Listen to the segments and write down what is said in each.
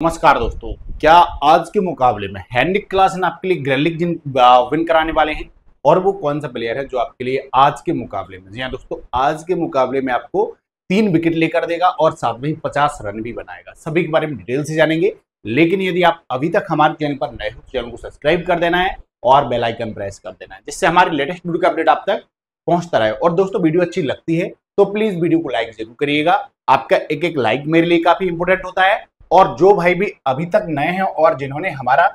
नमस्कार दोस्तों, क्या आज के मुकाबले में हैंडिक क्लास ने आपके लिए ग्रेलिक जिन विन कराने वाले हैं? और वो कौन सा प्लेयर है जो आपके लिए आज के मुकाबले में? जी हाँ दोस्तों, आज के मुकाबले में आपको तीन विकेट लेकर देगा और साथ में ही पचास रन भी बनाएगा। सभी के बारे में डिटेल से जानेंगे, लेकिन यदि आप अभी तक हमारे चैनल पर नए हो चैनल को सब्सक्राइब कर देना है और बेलाइकन प्रेस कर देना है, जिससे हमारे लेटेस्ट वीडियो का अपडेट आप तक पहुँचता रहे। और दोस्तों वीडियो अच्छी लगती है तो प्लीज़ वीडियो को लाइक ज़रूर करिएगा। आपका एक एक लाइक मेरे लिए काफ़ी इंपोर्टेंट होता है। और जो भाई भी अभी तक नए हैं और जिन्होंने हमारा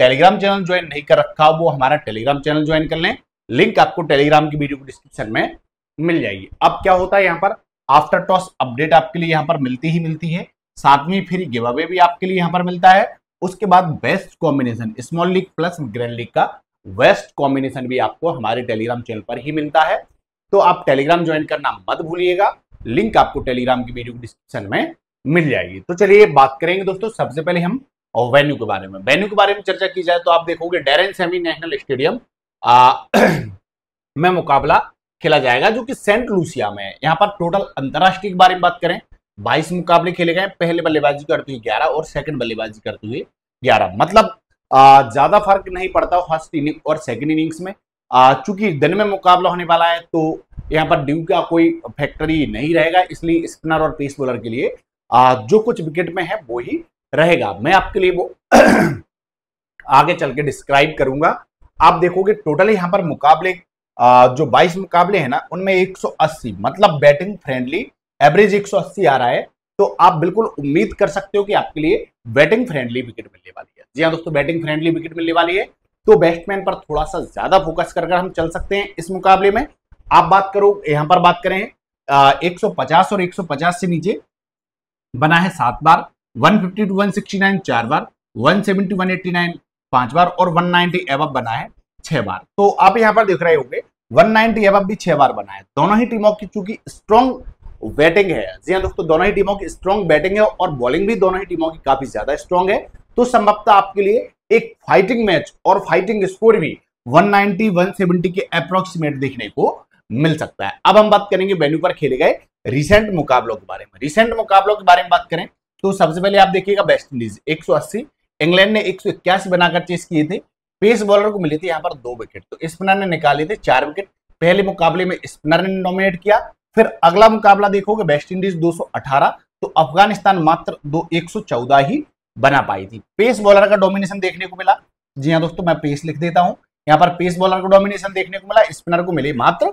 टेलीग्राम चैनल ज्वाइन नहीं कर रखा, वो हमारा टेलीग्राम चैनल ज्वाइन कर लें। लिंक आपको टेलीग्राम की वीडियो डिस्क्रिप्शन में मिल जाएगी। अब क्या होता है यहाँ पर? आफ्टर टॉस अपडेट आपके लिए यहाँ पर मिलती ही मिलती है। सातवीं फिर गिव अवे भी आपके लिए यहाँ पर मिलता है। उसके बाद best combination small league plus grand league का बेस्ट कॉम्बिनेशन भी आपको हमारे टेलीग्राम चैनल पर ही मिलता है। तो आप टेलीग्राम ज्वाइन करना मत भूलिएगा। लिंक आपको टेलीग्राम की वीडियो डिस्क्रिप्शन में मिल जाएगी। तो चलिए बात करेंगे दोस्तों, सबसे पहले हम वेन्यू के बारे में। वेन्यू के बारे में चर्चा की जाए तो आप देखोगे डेरन सेमी नेशनल स्टेडियम में मुकाबला खेला जाएगा, जो कि सेंट लूसिया में है। यहाँ पर टोटल अंतरराष्ट्रीय के बारे में बात करें 22 मुकाबले खेले गए पहले बल्लेबाजी करते हुए 11 और सेकंड बल्लेबाजी करते हुए 11 मतलब ज़्यादा फ़र्क नहीं पड़ता फ़र्स्ट इनिंग और सेकंड इनिंग्स में। चूँकि दिन में मुकाबला होने वाला है तो यहाँ पर ड्यू का कोई फैक्टरी नहीं रहेगा, इसलिए स्पिनर और पेस बॉलर के लिए जो कुछ विकेट में है, वो ही रहेगा। मैं आपके लिए वो आगे चल के डिस्क्राइब करूँगा। आप देखोगे टोटल यहाँ पर मुकाबले जो 22 मुकाबले हैं ना, उनमें 180 मतलब बैटिंग फ्रेंडली एवरेज 180 आ रहा है। तो आप बिल्कुल उम्मीद कर सकते हो कि आपके लिए बैटिंग फ्रेंडली विकेट मिलने वाली है। जी हाँ दोस्तों बैटिंग फ्रेंडली विकेट मिलने वाली है। तो बैट्समैन पर थोड़ा सा ज़्यादा फोकस कर हम चल सकते हैं इस मुकाबले में। आप बात करो, यहाँ पर बात करें एक सौ पचास और 150 से नीचे। बना है सात बार 150 टू 169 चार बार 170 189 पाँच बार और 190 एवब बना है छह बार। तो आप यहाँ पर देख रहे होंगे 190 एवब भी छह बार बना है। दोनों ही टीमों की चूँकि स्ट्रॉन्ग बैटिंग है। जी हाँ दोस्तों, दोनों ही टीमों की स्ट्रॉन्ग बैटिंग है और बॉलिंग भी दोनों ही टीमों की काफ़ी ज़्यादा स्ट्रॉन्ग है। तो संभवतः आपके लिए एक फाइटिंग मैच और फाइटिंग स्कोर भी 190 170 के अप्रोक्सीमेट देखने को मिल सकता है। अब हम बात करेंगे वेन्यू पर खेले गए रिसेंट मुकाबलों के बारे में। रिसेंट मुकाबलों के बारे में बात करें तो सबसे पहले आप देखिएगा वेस्ट इंडीज 180 इंग्लैंड ने एक सौ इक्यासी बनाकर चेस किए थे। पेस बॉलर को मिले थे यहाँ पर दो विकेट तो स्पिनर ने निकाले थे चार विकेट पहले मुकाबले में स्पिनर ने नॉमिनेट किया, फिर अगला मुकाबला देखोगे वेस्ट इंडीज 218 तो अफ़गानिस्तान मात्र दो 114 ही बना पाई थी। पेस बॉलर का डोमिनेशन देखने को मिला। जी हाँ दोस्तों, मैं पेस लिख देता हूँ। यहाँ पर पेस बॉलर का डोमिनेशन देखने को मिला। स्पिनर को मिले मात्र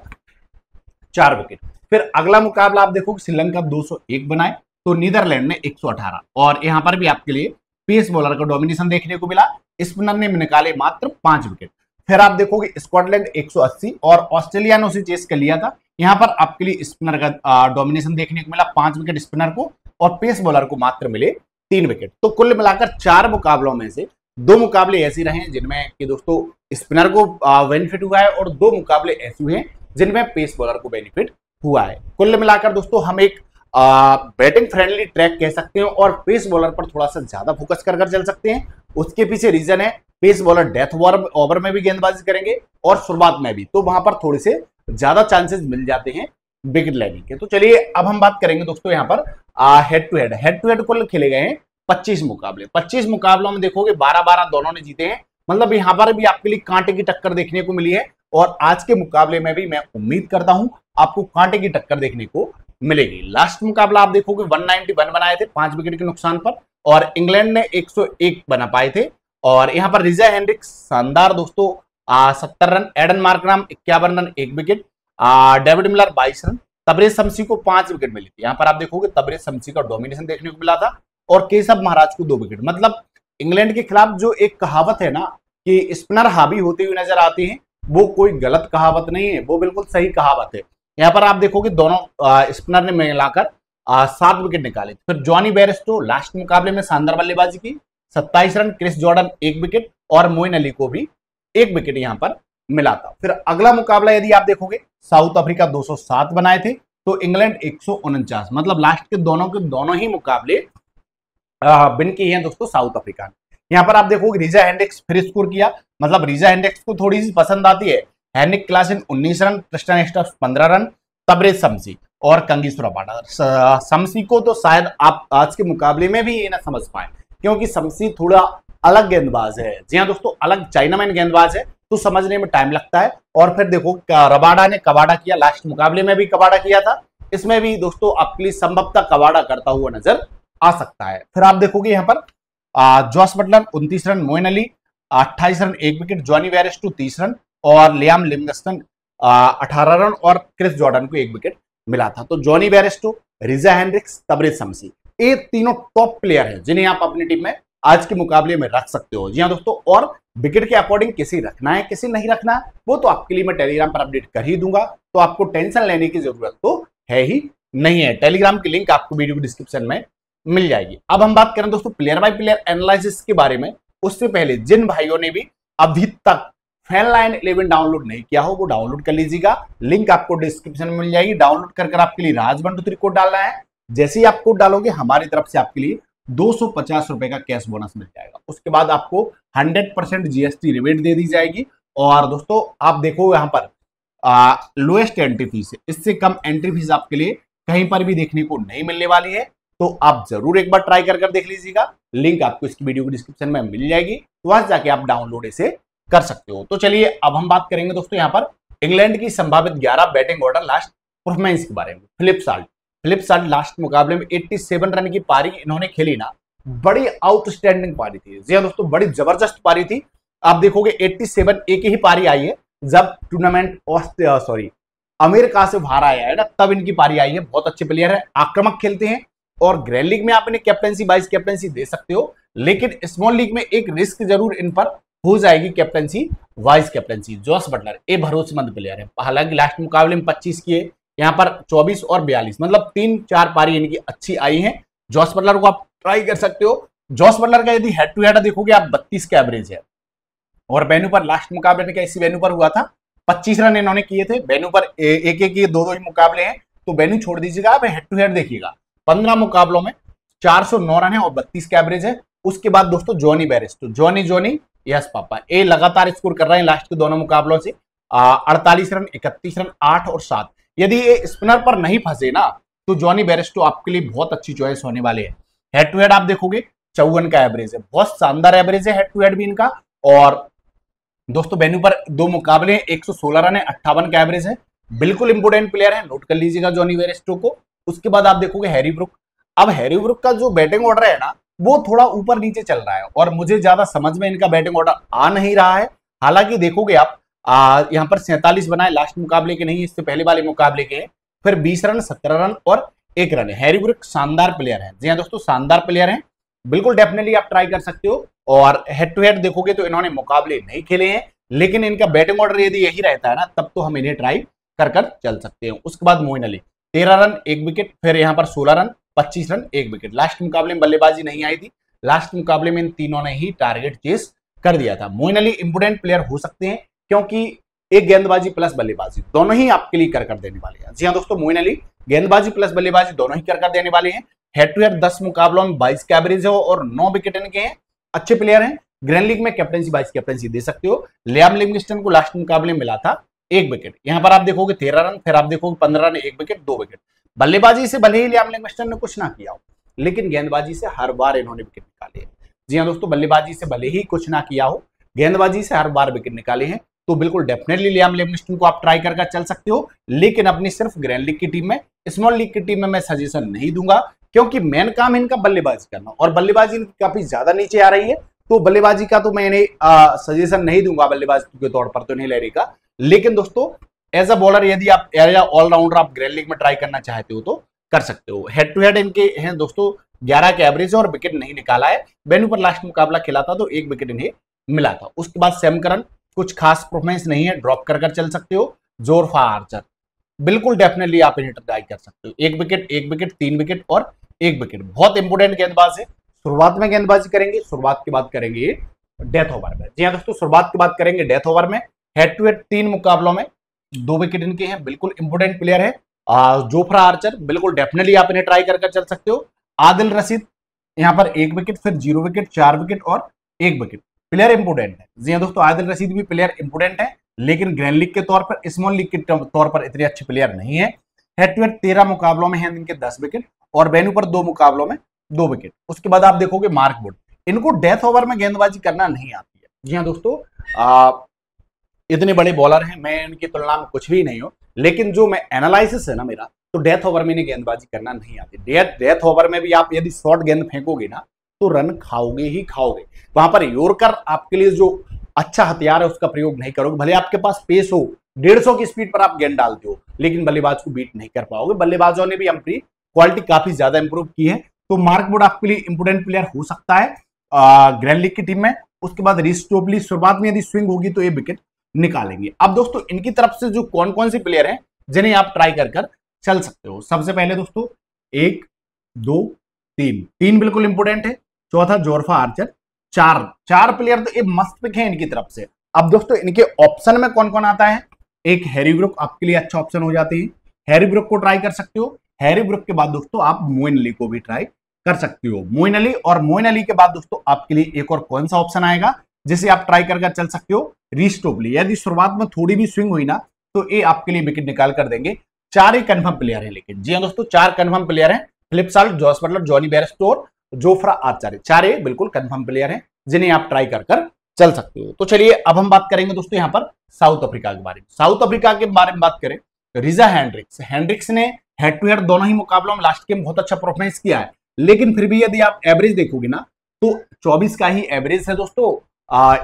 चार विकेट फिर अगला मुकाबला आप देखोगे श्रीलंका 201 बनाए तो नीदरलैंड ने 118 और यहाँ पर भी आपके लिए पेस बॉलर का डोमिनेशन देखने को मिला। स्पिनर ने निकाले मात्र पाँच विकेट फिर आप देखोगे स्कॉटलैंड 180 और ऑस्ट्रेलिया ने उसे चेस कर लिया था। यहाँ पर आपके लिए स्पिनर का डोमिनेशन देखने को मिला पाँच विकेट स्पिनर को और पेस बॉलर को मात्र मिले तीन विकेट तो कुल मिलाकर चार मुकाबलों में से दो मुकाबले ऐसे रहे जिनमें कि दोस्तों स्पिनर को बेनिफिट हुआ है और दो मुकाबले ऐसे हुए हैं जिनमें पेस बॉलर को बेनिफिट हुआ है। कुल मिलाकर दोस्तों, हम एक बैटिंग फ्रेंडली ट्रैक कह सकते हैं और पेस बॉलर पर थोड़ा सा ज़्यादा फोकस कर कर चल सकते हैं। उसके पीछे रीजन है पेस बॉलर डेथ ओवर में भी गेंदबाजी करेंगे और शुरुआत में भी। तो वहाँ पर थोड़े से ज़्यादा चांसेस मिल जाते हैं विकेट लेने के। तो चलिए, अब हम बात करेंगे दोस्तों यहाँ पर head to head head to head कुल खेले गए हैं पच्चीस मुकाबले। पच्चीस मुकाबलों में देखोगे बारह बारह दोनों ने जीते हैं। मतलब यहाँ पर भी आपके लिए कांटे की टक्कर देखने को मिली है और आज के मुकाबले में भी मैं उम्मीद करता हूँ आपको कांटे की टक्कर देखने को मिलेगी। लास्ट मुकाबला आप देखोगे 191 बनाए थे, पाँच विकेट के नुकसान पर, और इंग्लैंड ने 101 बना पाए थे। और यहाँ पर रिजा हेंड्रिक्स शानदार दोस्तों सत्तर रन, एडन मार्कराम, इक्यावन रन, एक विकेट डेविड मिलर, बाईस रन, तबरेज शमसी को पाँच विकेट मिली थी। यहाँ पर आप देखोगे, तबरेज शमसी का डोमिनेशन देखने को मिला था, और केशव महाराज को दो विकेट मतलब इंग्लैंड के खिलाफ जो एक कहावत है ना, कि स्पिनर हावी होते हुए नज़र आते हैं, वो कोई गलत कहावत नहीं है, वो बिल्कुल सही कहावत है। यहाँ पर आप देखोगे दोनों स्पिनर ने मिलाकर सात विकेट निकाले फिर जॉनी बेरेस्टो लास्ट मुकाबले में शानदार बल्लेबाजी की, सत्ताईस रन, क्रिस जॉर्डन एक विकेट और मोइन अली को भी एक विकेट यहाँ पर मिला था। फिर अगला मुकाबला यदि आप देखोगे, साउथ अफ्रीका 207 बनाए थे तो इंग्लैंड एक सौ उनचास। मतलब लास्ट के दोनों के दोनों ही मुकाबले बिन किए हैं दोस्तों साउथ अफ्रीका यहाँ पर आप देखोगे, रिजा हेंडेक्स फिर स्कोर किया। मतलब रिजा हेंडेक्स को थोड़ी सी पसंद आती है हैनिक क्लासिन 19 रन क्रिस्टन एस्टफ 15 रन तबरेज समसी और कंगी सुराबाडा समसी को तो शायद आप आज के मुकाबले में भी ये ना समझ पाए, क्योंकि शमसी थोड़ा अलग गेंदबाज है। जी हाँ दोस्तों, अलग चाइनामैन गेंदबाज है तो समझने में टाइम लगता है। और फिर देखो रबाडा ने कबाड़ा किया लास्ट मुकाबले में भी कबाड़ा किया था। इसमें भी दोस्तों आपके लिए संभवतः कबाड़ा करता हुआ नज़र आ सकता है। फिर आप देखोगे यहाँ पर जॉस बटलर उनतीस रन मोइन अली अट्ठाईस रन, एक विकेट जॉनी वेरेस्टू तीस रन और लियाम लिमगस्टन अठारह रन और क्रिस जॉर्डन को एक विकेट मिला था। तो Jonny Bairstow Reeza Hendricks, Tabraiz Shamsi. ये तीनों टॉप प्लेयर हैं, जिन्हें आप अपनी टीम में आज के मुकाबले में रख सकते हो। जी हाँ दोस्तों, और विकेट के अकॉर्डिंग किसी रखना है, किसी नहीं रखना, वो तो आपके लिए मैं टेलीग्राम पर अपडेट कर ही दूँगा। तो आपको टेंशन लेने की ज़रूरत तो है ही नहीं है। टेलीग्राम की लिंक आपको वीडियो डिस्क्रिप्शन में मिल जाएगी। अब हम बात करें दोस्तों प्लेयर बाय प्लेयर एनालिसिस के बारे में। उससे पहले जिन भाइयों ने भी अभी तक फ़ैन लाइन इलेवन डाउनलोड नहीं किया हो, वो डाउनलोड कर लीजिएगा। लिंक आपको डिस्क्रिप्शन में मिल जाएगी। डाउनलोड कर आपके लिए राज टू थ्री कोड डालना है। जैसे ही आप कोड डालोगे, हमारी तरफ़ से आपके लिए दो सौ पचास रुपए का कैश बोनस मिल जाएगा। उसके बाद आपको हंड्रेड परसेंट जीएसटी रिबेट दे दी जाएगी। और दोस्तों, आप देखो यहाँ पर लोएस्ट एंट्री फ़ीस इससे कम एंट्री फ़ीस आपके लिए कहीं पर भी देखने को नहीं मिलने वाली है। तो आप ज़रूर एक बार ट्राई कर कर देख लीजिएगा। लिंक आपको इसकी वीडियो को डिस्क्रिप्शन में मिल जाएगी। वहाँ जाके आप डाउनलोड इसे कर सकते हो। तो चलिए, अब हम बात करेंगे दोस्तों यहाँ पर इंग्लैंड की संभावित 11 बैटिंग ऑर्डर लास्ट परफॉर्मेंस के बारे में Philip Salt Philip Salt last मुकाबले में 87 रन की पारी इन्होंने खेली ना, बड़ी आउटस्टैंडिंग पारी थी। जी हाँ दोस्तों, बड़ी ज़बरदस्त पारी थी। आप देखोगे 87 एक ही पारी आई है, जब टूर्नामेंट सॉरी अमेरिका से बाहर आया है ना, तब इनकी पारी आई है। बहुत अच्छे प्लेयर है, आक्रमक खेलते हैं और ग्रैंड लीग में आप इन्हें कैप्टनसी वाइस कैप्टनसी दे सकते हो, लेकिन स्मॉल लीग में एक रिस्क ज़रूर इन पर हो जाएगी captaincy vice captaincy Jos Buttler. ए, भरोसेमंद प्लेयर है। हालाँकि लास्ट मुकाबले में 25 किए, यहाँ पर 24 और 42 मतलब तीन, चार पारी इनकी अच्छी आई है। जॉस बटलर को आप ट्राई कर सकते हो। जॉस बटलर का यदि हेड टू हेड देखोगे, आप बत्तीस का एवरेज है। और वेन्यू पर लास्ट मुकाबले में क्या इसी वेन्यू पर हुआ था? पच्चीस रन इन्होंने किए थे। वेन्यू पर एक एक दो दो ही मुकाबले हैं। तो वेन्यू छोड़ दीजिएगा, आप हेड टू हेड देखिएगा। पंद्रह मुकाबलों में चार सौ नौ रन है और बत्तीस का एवरेज है। उसके बाद दोस्तों जॉनी बैरिस तो जॉनी जॉनी यस पापा। ए लगातार स्कोर कर रहे हैं लास्ट के दोनों मुकाबलों से। अड़तालीस रन, इकतीस रन, आठ और सात। यदि ये स्पिनर पर नहीं फंसे ना तो जॉनी बेरेस्टो आपके लिए बहुत अच्छी चॉइस होने वाले हैं। हेड टू हेड आप देखोगे, चौवन का एवरेज है। बहुत शानदार एवरेज है हेड टू हेड भी इनका। और दोस्तों वेन्यू पर दो मुकाबले हैं 116 रन है, अट्ठावन का एवरेज है। बिल्कुल इंपोर्टेंट प्लेयर है नोट कर लीजिएगा जॉनी वेरेस्टो को। उसके बाद आप देखोगे हैरी ब्रुक अब हैरी ब्रुक का जो बैटिंग ऑर्डर है ना वो थोड़ा ऊपर नीचे चल रहा है और मुझे ज़्यादा समझ में इनका बैटिंग ऑर्डर आ नहीं रहा है। हालाँकि देखोगे आप यहाँ पर सैंतालीस बनाए, लास्ट मुकाबले के नहीं, इससे पहले वाले मुकाबले के फिर बीस रन, सत्रह रन और एक रन है। हैरी ब्रुक शानदार प्लेयर है। जी हाँ दोस्तों, शानदार प्लेयर है। बिल्कुल डेफिनेटली आप ट्राई कर सकते हो। और हेड टू हेड देखोगे तो इन्होंने मुकाबले नहीं खेले हैं, लेकिन इनका बैटिंग ऑर्डर यदि यही रहता है ना, तब तो हम इन्हें ट्राई कर कर चल सकते हैं। उसके बाद मोइन अली, तेरह रन, एक विकेट फिर यहाँ पर सोलह रन पच्चीस रन, एक विकेट लास्ट मुकाबले में बल्लेबाजी नहीं आई थी। लास्ट मुकाबले में इन तीनों ने ही टारगेट चेस कर दिया था। मोइन अली इंपोर्टेंट प्लेयर हो सकते हैं, क्योंकि एक गेंदबाजी प्लस बल्लेबाजी दोनों ही आपके लिए कर कर देने वाले हैं। जी हाँ दोस्तों मोइन अली गेंदबाजी प्लस बल्लेबाजी दोनों ही कर कर देने वाले हैं। हेड टू हेड दस मुकाबलों में बाईस के एवरेज है और नौ विकेट इनके हैं। अच्छे प्लेयर हैं। ग्रैंड लीग में कैप्टनसी बाईस कैप्टनसी दे सकते हो। लियाम लिंगस्टन को लास्ट मुकाबले मिला था। एक विकेट यहाँ पर आप देखोगे तेरह रन, फिर आप देखोगे पंद्रह रन, एक विकेट दो विकेट बल्लेबाजी से भले ही लियाम लिंगस्टन ने कुछ ना किया हो, लेकिन गेंदबाजी से हर बार इन्होंने विकेट निकाले जी हाँ दोस्तों, बल्लेबाजी से भले ही कुछ ना किया हो, गेंदबाजी से हर बार विकेट निकाले हैं तो बिल्कुल डेफिनेटली लियाम लिविंगस्टन को आप ट्राई करके चल सकते हो, लेकिन अपनी सिर्फ़ ग्रैंड लीग की टीम में स्मॉल लीग की टीम में मैं सजेशन नहीं दूँगा, क्योंकि मेन काम इनका बल्लेबाजी करना, और बल्लेबाजी काफ़ी ज़्यादा नीचे आ रही है तो बल्लेबाजी का तो मैंने सजेशन नहीं दूँगा बल्लेबाजी के तौर पर तो नहीं लहरी का। लेकिन दोस्तों एज अ बॉलर यदि आप एज ऑलराउंडर आप ग्रैंड लीग में ट्राई करना चाहते हो तो कर सकते हो। हेड टू हेड इनके हैं दोस्तों, ग्यारह के एवरेज और विकेट नहीं निकाला है। वेन्यू पर लास्ट मुकाबला खेला था तो एक विकेट इन्हें मिला था। उसके बाद सेमकरन कुछ खास परफॉर्मेंस नहीं है ड्रॉप कर कर चल सकते हो। जोरफा आर्चर बिल्कुल डेफिनेटली आप इन्हें ट्राई कर सकते हो। एक विकेट एक विकेट तीन विकेट और एक विकेट बहुत इंपोर्टेंट गेंदबाज है। शुरुआत में गेंदबाजी करेंगे? शुरुआत की बात करेंगे डेथ ओवर में। जी हाँ दोस्तों, शुरुआत की बात करेंगे डेथ ओवर में। हेड टू हेड तीन मुकाबलों में दो विकेट इनके हैं, बिल्कुल इंपोर्टेंट प्लेयर है। जोफ्रा आर्चर बिल्कुल डेफिनेटली आप इन्हें ट्राई कर कर चल सकते हो। आदिल रशीद, यहाँ पर एक विकेट फिर ज़ीरो विकेट चार विकेट और एक विकेट प्लेयर इंपोर्टेंट है। जी हाँ दोस्तों, आदिल रशीद भी प्लेयर इंपोर्टेंट है, लेकिन ग्रैंड लीग के तौर पर स्मॉल लीग के तौर पर इतने अच्छे प्लेयर नहीं है। हेड टू हेड तेरह मुकाबलों में है इनके दस विकेट और वेन्यू पर दो मुकाबलों में दो विकेट उसके बाद आप देखोगे मार्क वुड इनको डेथ ओवर में गेंदबाजी करना नहीं आती है। जी हाँ दोस्तों आ, इतने बड़े बॉलर हैं मैं इनकी तुलना में कुछ भी नहीं हूँ लेकिन जो मैं एनालिसिस है ना मेरा तो डेथ ओवर में इन्हें गेंदबाजी करना नहीं आती। डेथ डेथ ओवर में भी आप यदि शॉर्ट गेंद फेंकोगे ना तो रन खाओगे ही खाओगे। वहाँ पर योरकर आपके लिए जो अच्छा हथियार है उसका प्रयोग नहीं करोगे। भले आपके पास पेस हो डेढ़ सौ की स्पीड पर आप गेंद डालते हो लेकिन बल्लेबाज को बीट नहीं कर पाओगे। बल्लेबाजों ने भी अपनी क्वालिटी काफ़ी ज़्यादा इंप्रूव की है। तो मार्क बोर्ड आपके लिए इंपोर्टेंट प्लेयर हो सकता है। ग्रैंड लीग की टीम में, उसके बाद रिस टोपली शुरुआत में यदि स्विंग होगी तो ये विकेट निकालेंगे। अब दोस्तों, इनकी तरफ़ से जो कौन कौन से प्लेयर हैं, जिन्हें आप ट्राई कर कर चल सकते हो। सबसे पहले दोस्तों, एक, दो, तीन। तीन बिल्कुल इंपोर्टेंट है। चौथा जोरफा आर्चर चार। चार प्लेयर तो ये मस्त पिक है इनकी तरफ़ से। अब दोस्तों, इनके ऑप्शन में कौन कौन आता है? एक हैरी ब्रुक आपके लिए अच्छा ऑप्शन हो जाते हैं। हैरी ब्रुक को ट्राई कर सकते हो। हैरी ब्रुक के बाद दोस्तों, आप मोइन अली को भी ट्राई कर सकते हो। मोइन अली और मोइन अली के बाद दोस्तों आपके लिए एक और कौन सा ऑप्शन आएगा, जिसे आप ट्राई कर चल सकते हो रिस्टोपली यदि शुरुआत में थोड़ी भी स्विंग हुई ना तो ये आपके लिए विकेट निकाल कर देंगे। चार ही कंफर्म प्लेयर है लेकिन। जी हाँ दोस्तों, चार कंफर्म प्लेयर हैं। Phil Salt Jos Buttler Jonny Bairstow Jofra Archer चार बिल्कुल कंफर्म प्लेयर हैं, जिन्हें आप ट्राई कर कर चल सकते हो। तो चलिए, अब हम बात करेंगे दोस्तों यहाँ पर साउथ अफ्रीका के बारे में। साउथ अफ्रीका के बारे में बात करें रिजा हैंड्रिक्स हैंड्रिक्स ने हेड टू हेड दोनों ही मुकाबलों में लास्ट गेम बहुत अच्छा परफॉर्मेंस किया है। लेकिन फिर भी यदि आप एवरेज देखोगे ना तो 24 का ही एवरेज है दोस्तों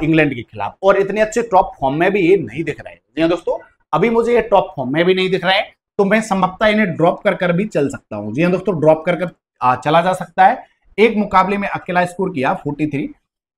इंग्लैंड के खिलाफ। और इतने अच्छे टॉप फॉर्म में भी ये नहीं दिख रहे हैं। हाँ दोस्तों, अभी मुझे ये टॉप फॉर्म में भी नहीं दिख रहे हैं तो मैं संभवतः इन्हें ड्रॉप कर कर भी चल सकता हूँ। जी हाँ दोस्तों ड्रॉप कर कर चला जा सकता है। एक मुकाबले में अकेला स्कोर किया 43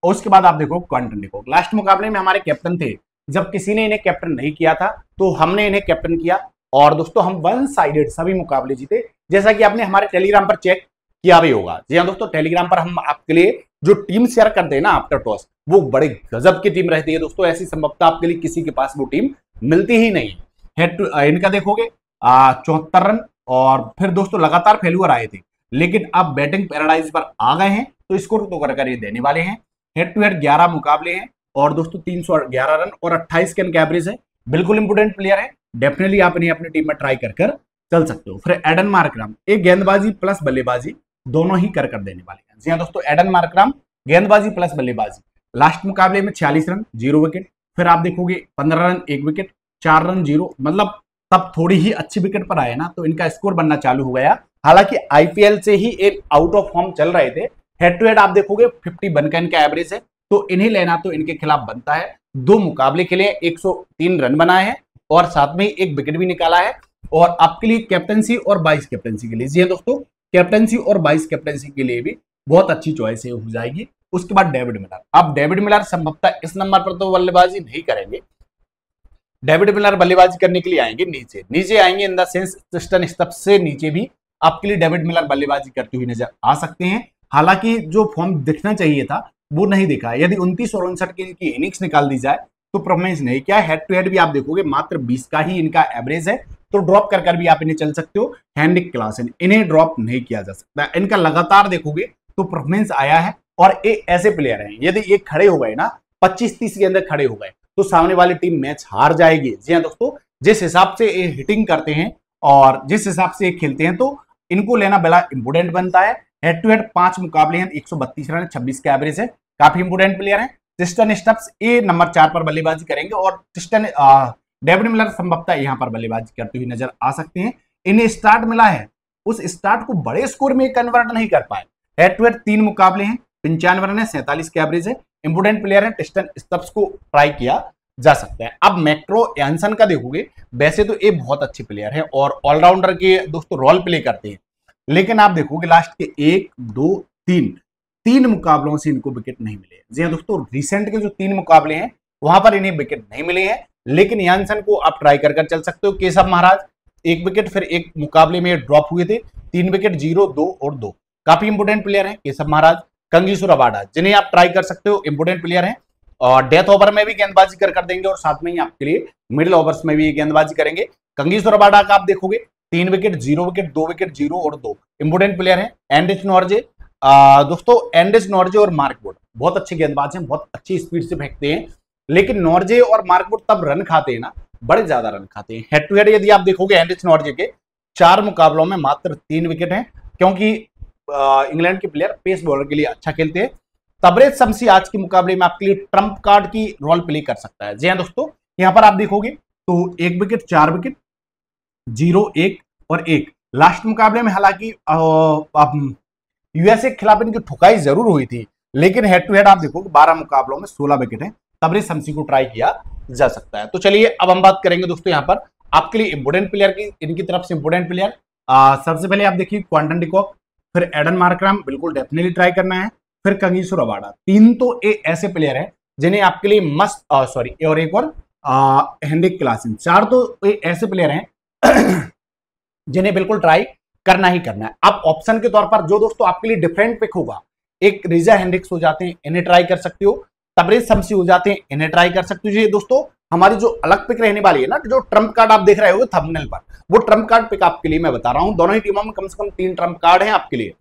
और उसके बाद आप देखो क्वांटन देखो। लास्ट मुकाबले में हमारे कैप्टन थे। जब किसी ने इन्हें कैप्टन नहीं किया था तो हमने इन्हें कैप्टन किया। और दोस्तों, हम वन साइडेड सभी मुकाबले जीते। जैसा कि आपने हमारे टेलीग्राम पर चेक किया भी होगा। जी हाँ दोस्तों टेलीग्राम पर हम आपके लिए जो टीम शेयर करते हैं ना आफ्टर टॉस वो बड़े गजब की टीम रहती है दोस्तों। ऐसी संभवता आपके लिए किसी के पास वो टीम मिलती ही नहीं। हेड टू इनका देखोगे चौहत्तर रन और फिर दोस्तों लगातार फेलुअर आए थे। लेकिन अब बैटिंग पैराडाइज पर आ गए हैं तो स्कोर तो कर ये देने वाले हैं। हेड टू हेड ग्यारह मुकाबले हैं और दोस्तों तीन सौ ग्यारह रन और अट्ठाईस के इनके एवरेज है। बिल्कुल इंपोर्टेंट प्लेयर है। डेफिनेटली आप इन्हें अपनी टीम में ट्राई कर कर चल सकते हो। फिर एडन मार्कराम एक गेंदबाजी प्लस बल्लेबाजी। दोनों ही कर कर देने वाले हैं। जी हाँ दोस्तों, एडन मार्कराम, गेंदबाजी प्लस बल्लेबाजी। लास्ट मुकाबले में छियालीस रन, ज़ीरो विकेट। फिर आप देखोगे पंद्रह रन, एक विकेट, चार रन, ज़ीरो। मतलब तब थोड़ी ही अच्छी विकेट पर आए ना तो इनका स्कोर बनना चालू हो गया। हालाँकि आईपीएल से ही एक आउट ऑफ़ फॉर्म चल रहे थे। हेड टू हेड आप देखोगे 50 बनकर इनका एवरेज है। तो इन्हें लेना तो इनके खिलाफ बनता है। दो मुकाबले के लिए 103 रन बनाए हैं और साथ में एक विकेट भी निकाला है। और आपके लिए कैप्टनसी और बाइस कैप्टनसी के लिए। जी हाँ दोस्तों कैप्टनसी और बाइस कैप्टनसी के लिए भी बहुत अच्छी चॉइस हो जाएगी। उसके बाद डेविड मिलर। अब डेविड मिलर संभवतः इस नंबर पर तो बल्लेबाजी नहीं करेंगे। डेविड मिलर बल्लेबाजी करने के लिए आएँगे नीचे। नीचे आएँगे इन द सेंस स्टन से नीचे भी आपके लिए डेविड मिलर बल्लेबाजी करते हुए नज़र आ सकते हैं। हालाँकि जो फॉर्म दिखना चाहिए था, वो नहीं दिखा। यदि उनतीस और उनसठ की इनकी इनिंग्स निकाल दी जाए तो परफॉर्मेंस नहीं। क्या हेड टू हेड भी आप देखोगे, मात्र 20 का ही इनका एवरेज है। तो ड्रॉप कर कर भी आप इन्हें चल सकते हो। हैंडिक क्लास इन इन्हें ड्रॉप नहीं किया जा सकता। इनका लगातार देखोगे तो परफॉर्मेंस आया है और ये ऐसे प्लेयर हैं। यदि ये खड़े हो गए ना, पच्चीस तीस के अंदर खड़े हो गए तो सामने वाली टीम मैच हार जाएगी। जी हाँ दोस्तों, जिस हिसाब से ये हिटिंग करते हैं और जिस हिसाब से ये खेलते हैं तो इनको लेना बड़ा इंपोर्टेंट बनता है। हेड टू हेड पाँच मुकाबले हैं, एक रन, छब्बीस का एवरेज है। काफ़ी इंपोर्टेंट प्लेयर है। टिस्टन स्टप्स ए नंबर चार पर बल्लेबाजी करेंगे और टिस्टन डेविड मिलर संभवतः यहाँ पर बल्लेबाजी करते हुए नज़र आ सकते हैं। इन्हें स्टार्ट मिला है। उस स्टार्ट को बड़े स्कोर में कन्वर्ट नहीं कर पाए। हेड टू हेड तीन मुकाबले हैं। पंचानवे रन है, सैंतालीस के एवरेज है। इंपोर्टेंट प्लेयर है, टिस्टन स्टप्स को ट्राई किया जा सकता है। अब मैक्रो एंसन का देखोगे, वैसे तो ये बहुत अच्छे प्लेयर है और ऑलराउंडर के दोस्तों रोल प्ले करते हैं। लेकिन आप देखोगे लास्ट के एक, दो, तीन तीन मुकाबलों से इनको विकेट नहीं मिले। जी हाँ दोस्तों रिसेंट के जो तीन मुकाबले हैं, वहाँ पर इन्हें विकेट नहीं मिले हैं। लेकिन यानसन को आप ट्राई कर कर चल सकते हो। केशव महाराज, एक विकेट फिर एक मुकाबले में ड्रॉप हुए थे। तीन विकेट ज़ीरो दो और दो। काफ़ी इंपोर्टेंट प्लेयर है। केशव महाराज, कंगीसुर अबाडा जिन्हें आप ट्राई कर सकते हो इंपोर्टेंट प्लेयर है। और डेथ ओवर में भी गेंदबाजी कर कर देंगे और साथ में ही आपके लिए मिडिल ओवर्स में भी गेंदबाजी करेंगे। कंगीसुर अबाडा का आप देखोगे। तीन विकेट ज़ीरो विकेट दो विकेट ज़ीरो और दो। इंपोर्टेंट प्लेयर है एंडिस नॉर्जे दोस्तों एंडिस नॉर्जे और मार्कवुड बहुत अच्छे गेंदबाज हैं, बहुत अच्छी स्पीड से फेंकते हैं। लेकिन नॉर्जे और मार्कवुड तब रन खाते हैं ना, बड़े ज़्यादा रन खाते हैं। हेड टू हेड यदि आप देखोगे एंडिस नॉर्जे के, चार मुकाबलों में मात्र तीन विकेट हैं, क्योंकि इंग्लैंड के प्लेयर पेस बॉलर के लिए अच्छा खेलते हैं। तबरेज शमसी आज के मुकाबले में आपके लिए ट्रंप कार्ड की रोल प्ले कर सकता है। जी हाँ दोस्तों, यहाँ पर आप देखोगे तो एक विकेट चार विकेट ज़ीरो एक और एक। लास्ट मुकाबले में हालाँकि यूएसए के खिलाफ इनकी ठुकाई ज़रूर हुई थी, लेकिन हेड टू हेड आप देखोगे, बारह मुकाबलों में सोलह विकेट है। तबरेज शमसी को ट्राई किया जा सकता है। तो चलिए अब हम बात करेंगे दोस्तों यहाँ पर आपके लिए इंपोर्टेंट प्लेयर की इनकी तरफ़ से इंपोर्टेंट प्लेयर सबसे पहले आप देखिए क्वांटन डिकॉक फिर एडन मार्क्राम बिल्कुल डेफिनेटली ट्राई करना है। फिर कंगीसुर अवाडा तीन तो ए, ऐसे प्लेयर हैं जिन्हें आपके लिए मस्त सॉरी और एक और हेनरिक क्लासिन चार तो ए, ऐसे प्लेयर हैं जिन्हें बिल्कुल ट्राई करना ही करना है। अब ऑप्शन के तौर पर जो दोस्तों आपके लिए डिफरेंट पिक होगा एक रिजा हेनरिक्स हो जाते हैं इन्हें ट्राई कर सकते हो। तबरेज शमसी हो जाते हैं। इन्हें ट्राई कर सकते हो दोस्तों। हमारी जो अलग पिक रहने वाली है ना, जो ट्रंप कार्ड आप देख रहे हो थंबनेल पर, वो ट्रंप कार्ड पिक आपके लिए मैं बता रहा हूँ। दोनों ही टीमों में कम से कम तीन ट्रंप कार्ड है आपके लिए।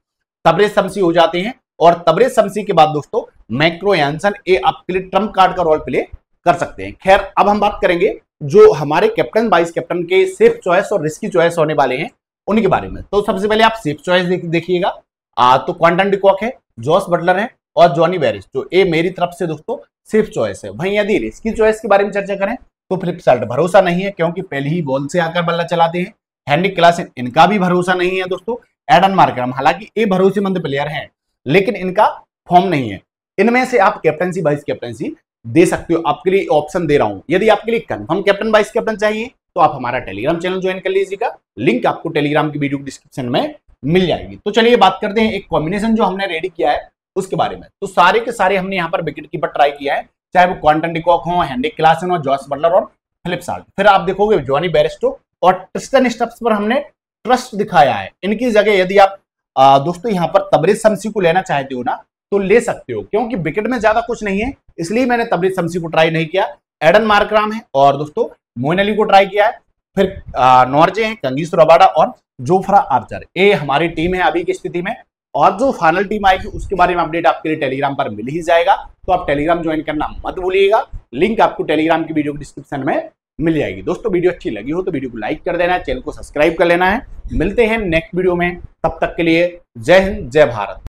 तबरेज शमसी हो जाते हैं और तबरेज शमसी के बाद दोस्तों मैक्रो यानसन ए आपके लिए ट्रंप कार्ड का रोल प्ले कर सकते हैं। खैर, अब हम बात करेंगे जो हमारे कैप्टन वाइस कैप्टन के सेफ़ चॉइस और रिस्की चॉइस होने वाले हैं उनके बारे में। तो सबसे पहले आप सेफ़ चॉइस देखिएगा। तो क्वांटन डिकॉक है जॉस बटलर है और जॉनी बैरिस, जो ए मेरी तरफ़ से दोस्तों सेफ़ चॉइस है। वहीं यदि रिस्की चॉइस के बारे में चर्चा करें तो फ्लिप भरोसा नहीं है, क्योंकि पहले ही बॉल से आकर बल्ला चलाते हैं। हैंडी क्लास इनका भी भरोसा नहीं है दोस्तों। एडन मार्करम हालाँकि ये भरोसेमंद प्लेयर हैं, लेकिन इनका फॉर्म नहीं है। इनमें से आप कैप्टनसी वाइस कैप्टनसी दे सकते हो। आपके लिए ऑप्शन दे रहा हूँ। यदि आपके लिए कंफर्म कैप्टन वाइस कैप्टन चाहिए तो आप हमारा टेलीग्राम चैनल ज्वाइन कर लीजिएगा। लिंक आपको टेलीग्राम की वीडियो डिस्क्रिप्शन में मिल जाएगी। तो चलिए बात करते हैं एक कॉम्बिनेशन जो हमने रेडी किया है। उसके बारे में। तो सारे के सारे हमने यहाँ पर विकेट कीपर ट्राई किया है, चाहे वो क्वांटन डिकॉक हो हैंडी क्लासन हो, जॉस बटलर और फिलिप साल्ट। फिर आप देखोगे जॉनी बेरेस्टो और ट्रिस्टन स्टप्स पर हमने ट्रस्ट दिखाया है। इनकी जगह यदि आप दोस्तों यहाँ पर तबरेज शमसी को लेना चाहते हो ना तो ले सकते हो, क्योंकि विकेट में ज़्यादा कुछ नहीं है, इसलिए मैंने तबरेज शमसी को ट्राई नहीं किया। एडन मार्कराम है और दोस्तों मोइन अली को ट्राई किया है। फिर नॉर्जे हैं, कंगीस रोबाडा और जोफ्रा आर्चर। ये हमारी टीम है अभी की स्थिति में। और जो फाइनल टीम आएगी, उसके बारे में अपडेट आपके लिए टेलीग्राम पर मिल ही जाएगा। तो आप टेलीग्राम ज्वाइन करना मत भूलिएगा। लिंक आपको टेलीग्राम की वीडियो के डिस्क्रिप्शन में मिल जाएगी। दोस्तों वीडियो अच्छी लगी हो तो वीडियो को लाइक कर देना है चैनल को सब्सक्राइब कर लेना है। मिलते हैं नेक्स्ट वीडियो में। तब तक के लिए जय हिंद, जय भारत।